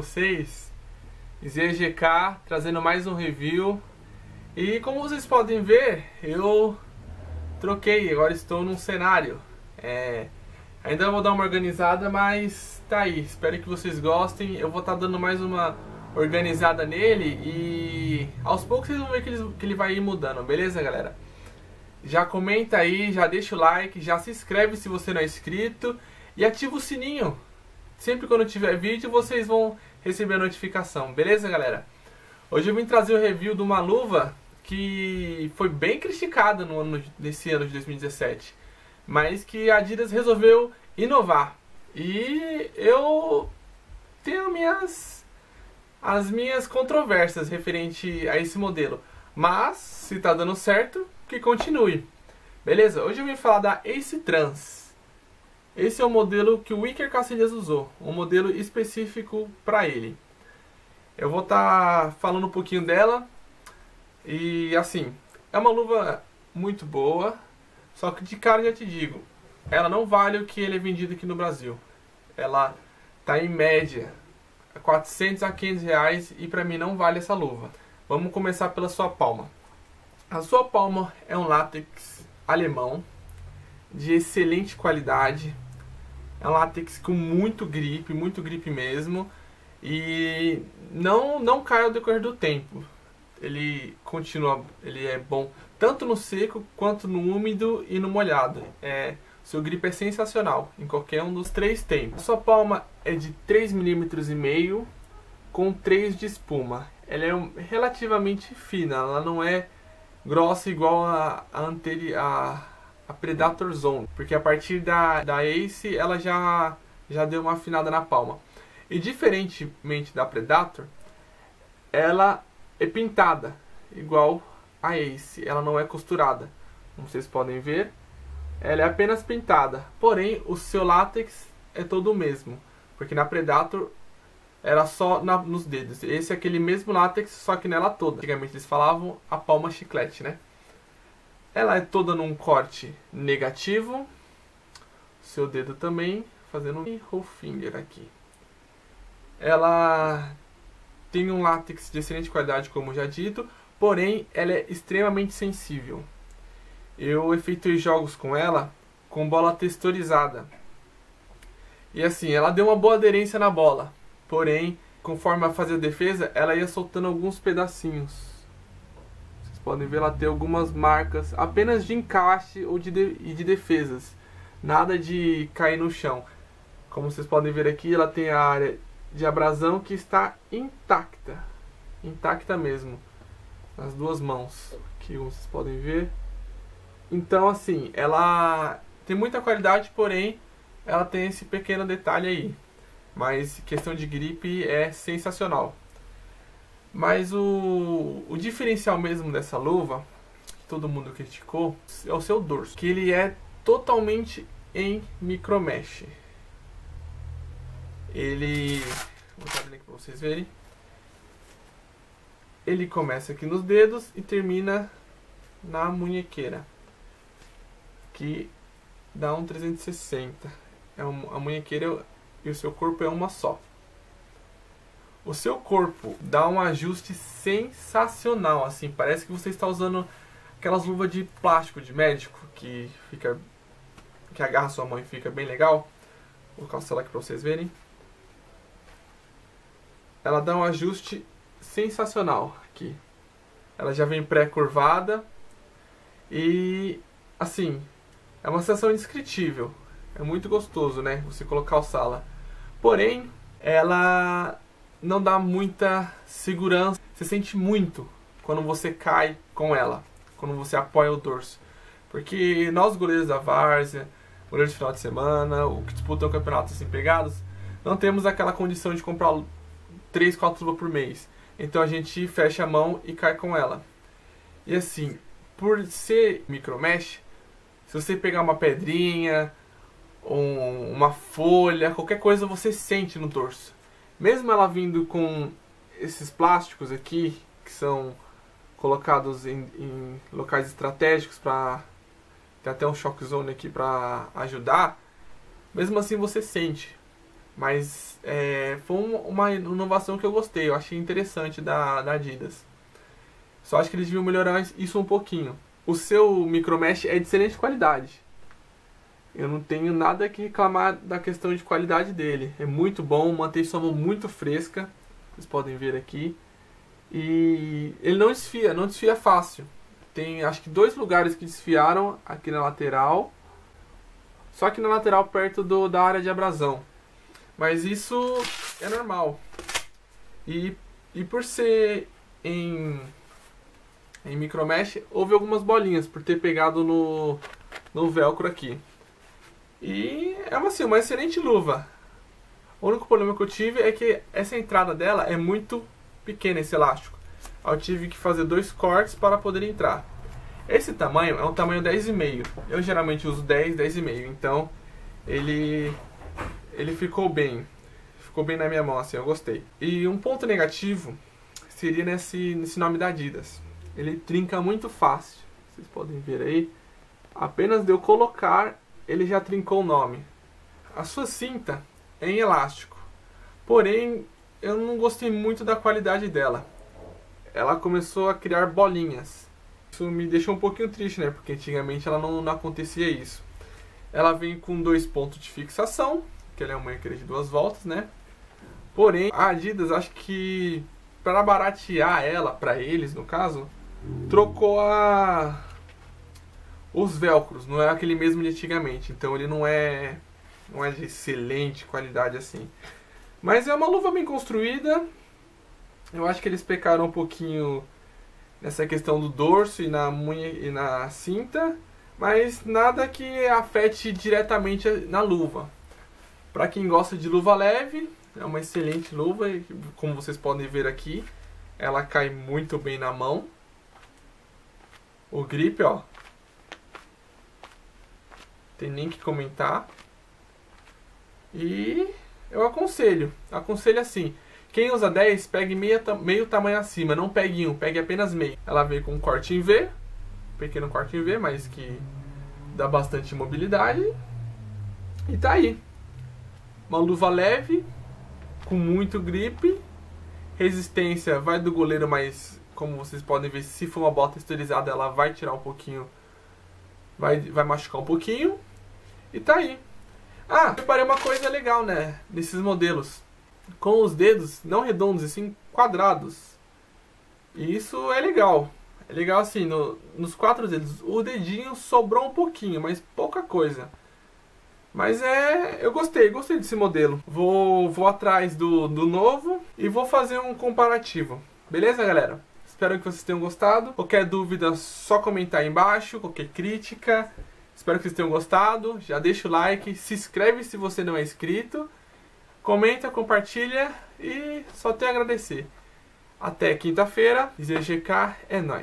vocês? ZGK trazendo mais um review e como vocês podem ver eu troquei, agora estou num cenário é, ainda vou dar uma organizada mas tá aí, espero que vocês gostem eu vou estar tá dando mais uma organizada nele e aos poucos vocês vão ver que ele, que ele vai ir mudando, beleza galera? Já comenta aí, já deixa o like, já se inscreve se você não é inscrito e ativa o sininho Sempre quando tiver vídeo vocês vão receber a notificação, beleza galera? Hoje eu vim trazer o review de uma luva que foi bem criticada no ano, nesse ano de 2017 mas que a Adidas resolveu inovar. E eu tenho minhas as minhas controvérsias referente a esse modelo. Mas se tá dando certo que continue. Beleza? Hoje eu vim falar da Ace Trans esse é o modelo que o Iker Casillas usou, um modelo específico para ele. Eu vou estar tá falando um pouquinho dela e assim, é uma luva muito boa, só que de cara já te digo, ela não vale o que ele é vendido aqui no Brasil. Ela tá em média 400 a 500 reais e para mim não vale essa luva. Vamos começar pela sua palma. A sua palma é um látex alemão de excelente qualidade. É um látex com muito gripe, muito gripe mesmo. E não, não cai ao decorrer do tempo. Ele continua, ele é bom tanto no seco quanto no úmido e no molhado. É, seu gripe é sensacional em qualquer um dos três tempos. Sua palma é de 3,5 mm com 3 de espuma. Ela é relativamente fina, ela não é grossa igual a, a, a Predator Zone, porque a partir da, da Ace ela já, já deu uma afinada na palma. E diferentemente da Predator, ela é pintada, igual a Ace, ela não é costurada. Como vocês podem ver, ela é apenas pintada, porém o seu látex é todo o mesmo, porque na Predator era só na, nos dedos. Esse é aquele mesmo látex, só que nela toda. Antigamente eles falavam a palma chiclete, né? Ela é toda num corte negativo. Seu dedo também, fazendo um finger aqui. Ela tem um látex de excelente qualidade, como já dito, porém ela é extremamente sensível. Eu efetuei jogos com ela com bola texturizada. E assim, ela deu uma boa aderência na bola, porém, conforme ela fazia a defesa, ela ia soltando alguns pedacinhos podem ver ela ter algumas marcas apenas de encaixe ou de, de, de defesas. Nada de cair no chão. Como vocês podem ver aqui, ela tem a área de abrasão que está intacta. Intacta mesmo. Nas duas mãos. Como vocês podem ver. Então assim, ela tem muita qualidade, porém ela tem esse pequeno detalhe aí. Mas questão de gripe é sensacional. Mas o, o diferencial mesmo dessa luva, que todo mundo criticou, é o seu dorso. Que ele é totalmente em micromesh. Ele... Vou ele aqui para vocês verem. Ele começa aqui nos dedos e termina na munhequeira. Que dá um 360. É um, a munhequeira e o seu corpo é uma só. O seu corpo dá um ajuste sensacional, assim, parece que você está usando aquelas luvas de plástico de médico que fica que agarra sua mão e fica bem legal. Vou cancelar aqui para vocês verem. Ela dá um ajuste sensacional aqui. Ela já vem pré-curvada e assim, é uma sensação indescritível. É muito gostoso, né? Você colocar o sala. Porém, ela não dá muita segurança. Você sente muito quando você cai com ela, quando você apoia o dorso. Porque nós goleiros da várzea, goleiros de final de semana, o que disputam o campeonato assim pegados, não temos aquela condição de comprar 3, 4 luvas por mês. Então a gente fecha a mão e cai com ela. E assim, por ser micromesh, se você pegar uma pedrinha, um, uma folha, qualquer coisa você sente no dorso. Mesmo ela vindo com esses plásticos aqui, que são colocados em, em locais estratégicos para tem até um shock zone aqui para ajudar, mesmo assim você sente. Mas é, foi uma inovação que eu gostei, eu achei interessante da, da Adidas. Só acho que eles deviam melhorar isso um pouquinho. O seu micromesh é de excelente qualidade. Eu não tenho nada que reclamar da questão de qualidade dele. É muito bom, mantém sua mão muito fresca. Vocês podem ver aqui. E ele não desfia, não desfia fácil. Tem acho que dois lugares que desfiaram aqui na lateral. Só que na lateral perto do, da área de abrasão. Mas isso é normal. E, e por ser em, em micromesh, houve algumas bolinhas por ter pegado no, no velcro aqui. E é uma, assim, uma excelente luva. O único problema que eu tive é que essa entrada dela é muito pequena, esse elástico. Eu tive que fazer dois cortes para poder entrar. Esse tamanho é um tamanho 10,5. Eu geralmente uso 10, 10,5. Então ele, ele ficou bem. Ficou bem na minha mão, assim, eu gostei. E um ponto negativo seria nesse, nesse nome da Adidas. Ele trinca muito fácil. Vocês podem ver aí. Apenas de eu colocar ele já trincou o nome. A sua cinta é em elástico, porém eu não gostei muito da qualidade dela. Ela começou a criar bolinhas. Isso me deixou um pouquinho triste, né? Porque antigamente ela não, não acontecia isso. Ela vem com dois pontos de fixação, que ela é uma de duas voltas, né? Porém, a Adidas acho que para baratear ela, para eles no caso, trocou a os velcros, não é aquele mesmo de antigamente, então ele não é não é de excelente qualidade assim. Mas é uma luva bem construída. Eu acho que eles pecaram um pouquinho nessa questão do dorso e na munha e na cinta, mas nada que afete diretamente na luva. Para quem gosta de luva leve, é uma excelente luva, como vocês podem ver aqui, ela cai muito bem na mão. O grip, ó, tem nem que comentar. E eu aconselho, aconselho assim, quem usa 10, pegue meio, meio tamanho acima, não pegue um, pegue apenas meio. Ela vem com um corte em V, pequeno corte em V, mas que dá bastante mobilidade. E tá aí. Uma luva leve, com muito grip, resistência vai do goleiro, mas como vocês podem ver, se for uma bota esterilizada, ela vai tirar um pouquinho, vai, vai machucar um pouquinho. E tá aí. Ah, reparei uma coisa legal, né? Nesses modelos. Com os dedos não redondos, e sim quadrados. E isso é legal. É legal assim, no, nos quatro dedos. O dedinho sobrou um pouquinho, mas pouca coisa. Mas é. Eu gostei, gostei desse modelo. Vou, vou atrás do, do novo e vou fazer um comparativo. Beleza, galera? Espero que vocês tenham gostado. Qualquer dúvida, só comentar aí embaixo. Qualquer crítica. Espero que vocês tenham gostado. Já deixa o like, se inscreve se você não é inscrito. Comenta, compartilha e só tenho a agradecer. Até quinta-feira. ZGK é nóis.